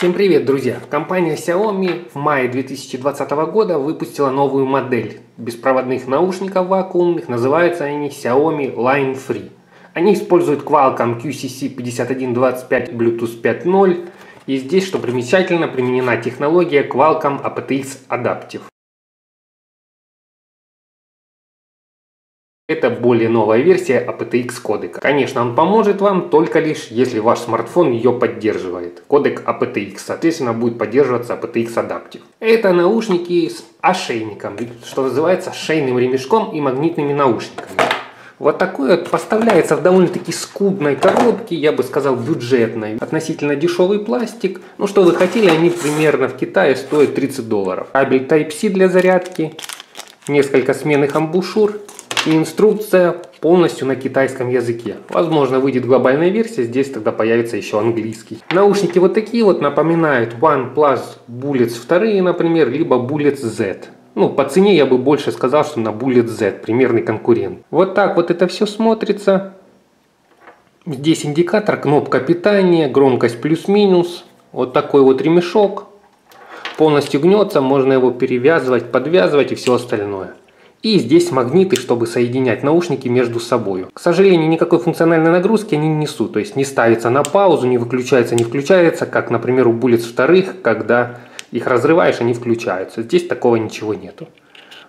Всем привет, друзья! Компания Xiaomi в мае 2020 года выпустила новую модель беспроводных наушников вакуумных. Называются они Xiaomi Line Free. Они используют Qualcomm QCC 5125 Bluetooth 5.0. И здесь, что примечательно, применена технология Qualcomm aptX Adaptive. Это более новая версия aptX кодека. Конечно, он поможет вам только лишь, если ваш смартфон ее поддерживает. Кодек aptX, соответственно, будет поддерживаться aptX Adaptive. Это наушники с ошейником, что называется шейным ремешком и магнитными наушниками. Вот такой вот поставляется в довольно-таки скудной коробке, я бы сказал бюджетной. Относительно дешевый пластик. Ну что вы хотели, они примерно в Китае стоят 30 долларов. Кабель Type-C для зарядки, несколько сменных амбушюр и инструкция полностью на китайском языке. Возможно, выйдет глобальная версия, здесь тогда появится еще английский. Наушники вот такие вот напоминают OnePlus Bullets 2, например, либо Bullets Z. Ну, по цене я бы больше сказал, что на Bullet Z, примерный конкурент. Вот так вот это все смотрится. Здесь индикатор, кнопка питания, громкость плюс-минус. Вот такой вот ремешок. Полностью гнется, можно его перевязывать, подвязывать и все остальное. И здесь магниты, чтобы соединять наушники между собой. К сожалению, никакой функциональной нагрузки они не несут. То есть не ставится на паузу, не выключается, не включается, как, например, у Bullets вторых, когда их разрываешь, они включаются. Здесь такого ничего нету.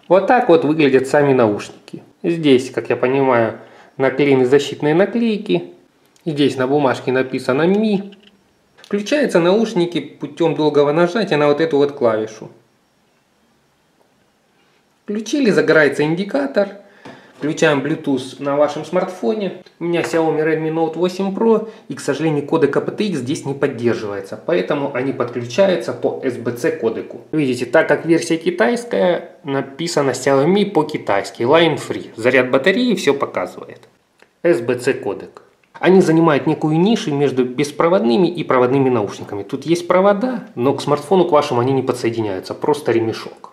Вот так вот выглядят сами наушники. Здесь, как я понимаю, наклеены защитные наклейки. Здесь на бумажке написано Mi. Включаются наушники путем долгого нажатия на вот эту вот клавишу. Включили, загорается индикатор. Включаем Bluetooth на вашем смартфоне. У меня Xiaomi Redmi Note 8 Pro и, к сожалению, кодек aptX здесь не поддерживается. Поэтому они подключаются по SBC кодеку. Видите, так как версия китайская, написано Xiaomi по-китайски. Line Free. Заряд батареи все показывает. SBC кодек. Они занимают некую нишу между беспроводными и проводными наушниками. Тут есть провода, но к смартфону к вашему они не подсоединяются. Просто ремешок.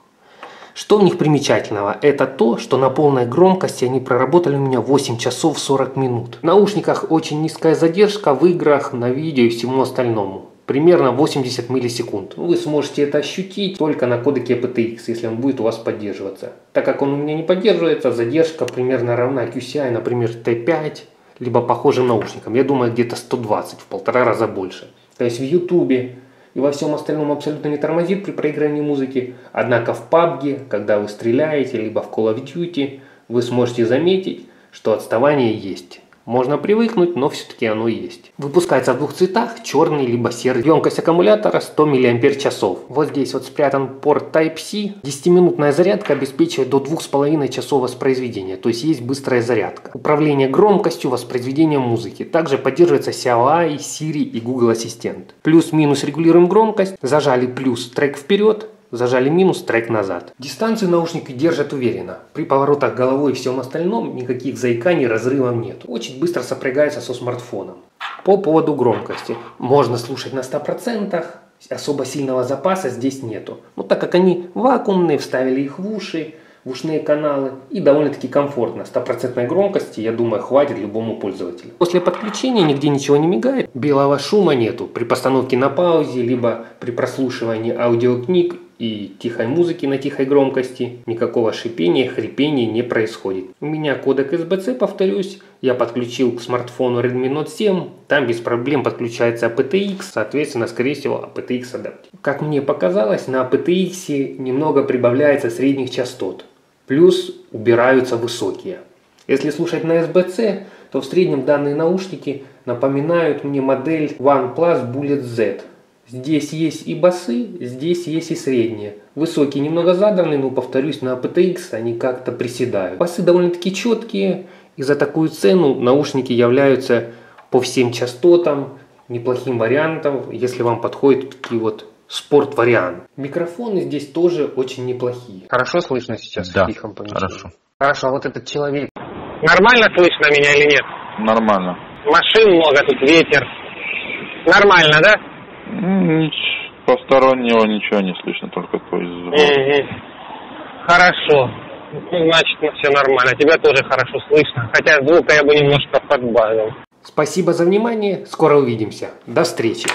Что в них примечательного? Это то, что на полной громкости они проработали у меня 8 часов 40 минут. В наушниках очень низкая задержка в играх, на видео и всему остальному. Примерно 80 миллисекунд. Вы сможете это ощутить только на кодеке PTX, если он будет у вас поддерживаться. Так как он у меня не поддерживается, задержка примерно равна QCI, например, T5, либо похожим наушникам. Я думаю, где-то 120, в полтора раза больше. То есть в YouTube и во всем остальном абсолютно не тормозит при проигрывании музыки. Однако в PUBG, когда вы стреляете, либо в Call of Duty, вы сможете заметить, что отставание есть. Можно привыкнуть, но все-таки оно есть. Выпускается в двух цветах, черный либо серый. Емкость аккумулятора 100 мАч. Вот здесь вот спрятан порт Type-C. 10-минутная зарядка обеспечивает до 2,5 часов воспроизведения, то есть есть быстрая зарядка. Управление громкостью, воспроизведение музыки. Также поддерживается Xiaomi, Siri и Google Ассистент. Плюс-минус регулируем громкость, зажали плюс трек вперед, Зажали минус, трек назад. Дистанцию наушники держат уверенно. При поворотах головой и всем остальном никаких заиканий, разрывов нет. Очень быстро сопрягается со смартфоном. По поводу громкости. Можно слушать на 100%, особо сильного запаса здесь нету. Но так как они вакуумные, вставили их в уши, в ушные каналы и довольно-таки комфортно. Стопроцентной громкости, я думаю, хватит любому пользователю. После подключения нигде ничего не мигает, белого шума нету при постановке на паузе, либо при прослушивании аудиокниг и тихой музыки на тихой громкости, никакого шипения, хрипения не происходит. У меня кодек SBC, повторюсь, я подключил к смартфону Redmi Note 7, там без проблем подключается aptX, соответственно, скорее всего, aptX адаптив. Как мне показалось, на aptX немного прибавляется средних частот, плюс убираются высокие. Если слушать на SBC, то в среднем данные наушники напоминают мне модель OnePlus Bullet Z Здесь есть и басы, здесь есть и средние. Высокие немного задраны, но повторюсь, на PTX они как-то приседают. Басы довольно-таки четкие, и за такую цену наушники являются по всем частотам неплохим вариантом, если вам подходит такие вот спорт-вариант. Микрофоны здесь тоже очень неплохие. Хорошо слышно сейчас да, в тихом помещении? хорошо. Хорошо, а вот этот человек. Нормально слышно меня или нет? Нормально. Машин много, тут ветер. Нормально, да? Постороннего ничего не слышно, только твой звук. Угу. Хорошо. Ну, значит, ну, все нормально. Тебя тоже хорошо слышно. Хотя звука я бы немножко подбавил. Спасибо за внимание. Скоро увидимся. До встречи.